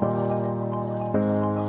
Música